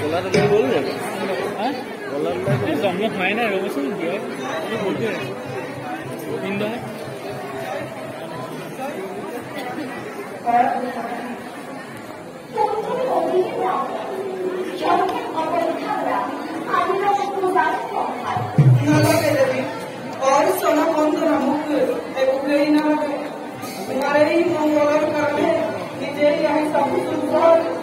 বলার আপনি বললেন বলার তো আমরা খাই না অবশ্যই দিয়ে বলতে তিন Thank you.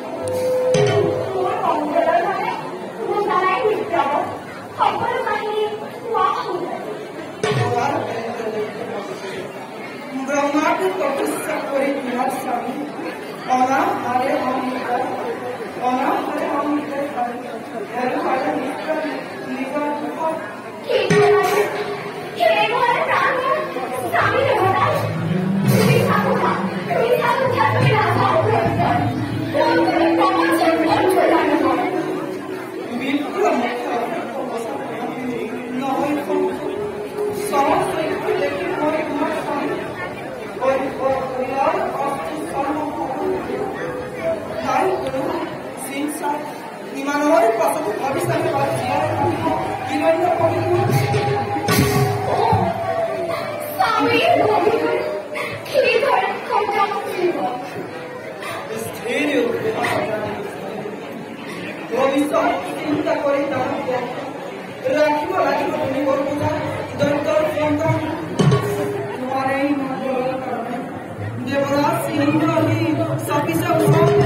imanol pasal tu habis tak ada lagi. Imanol kau ni. Sami, kiri kau kau kau siapa? Stereo. Kau ni tak cinta kau ni tak ada. Lagi mana lagi kau ni kau ni tak. Dan kau ni tak. Kemarin mana kau ni? Dia berasa ini lagi. Sapi sapi.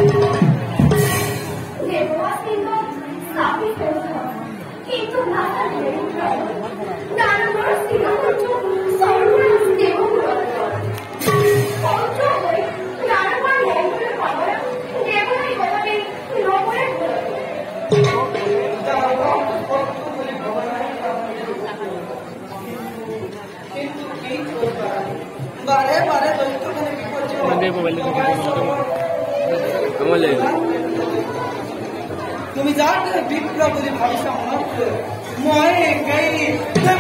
তুমি জানতে বিপ্লব বলে ভাবিস অনর্থ Muere,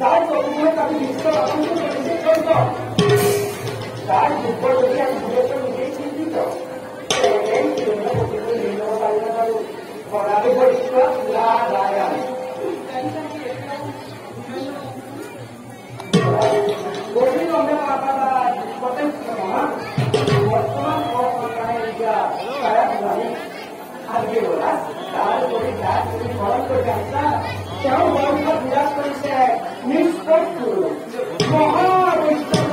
যার তরুণের তাকে বিশ্ব আতঙ্ক চলত যার যুদ্ধ যদি আমি ভুলেছে নিজেই চিন্তিত করাবে বরিষ্ঠ লা রায়া গভীর প্রত্যেক বর্তমান তারা জানি আজকে ওরা કાળ કોઈ કાળ કોઈ કોણ કોઈ જાણતા ક્યાં વર્લ્ડ પૂરા કરી છે નિષ્પક્ષ મહાવિષ્ણુ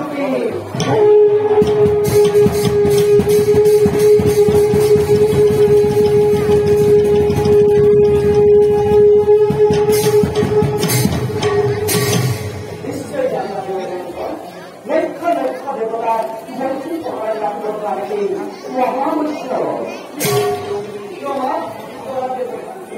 দেবতার মূর্তি তোমার নাম করে মহাবিষ্ণু